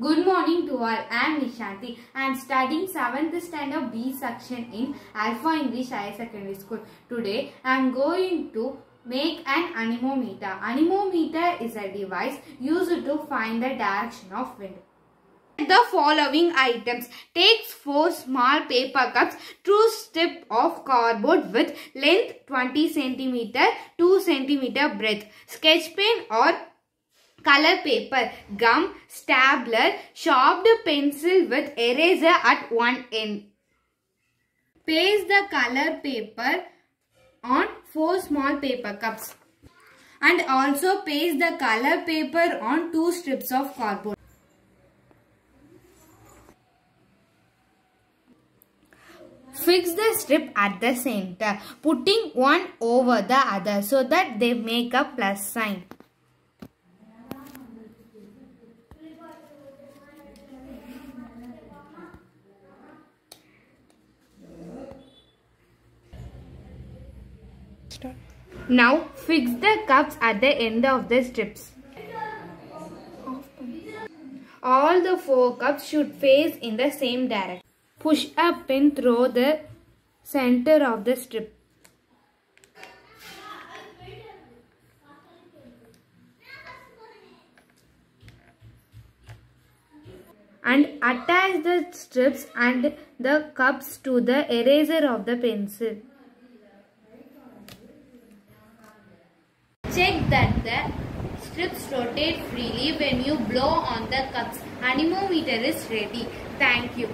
Good morning to all. I am Nishanti. I am studying 7th standard B section in Alpha English Higher Secondary School. Today I am going to make an anemometer. Anemometer is a device used to find the direction of wind. The following items takes four small paper cups, two strip of cardboard with length 20 centimeter, 2 centimeter breadth, sketch pen or color paper, gum, stapler, sharpened pencil with eraser at one end. Paste the color paper on four small paper cups and also paste the color paper on two strips of cardboard. Fix the strip at the center, putting one over the other so that they make a plus sign. Now fix the cups at the end of the strips. All the four cups should face in the same direction. Push a pin through the center of the strip. And attach the strips and the cups to the eraser of the pencil. Check that the strips rotate freely when you blow on the cups. Anemometer is ready. Thank you.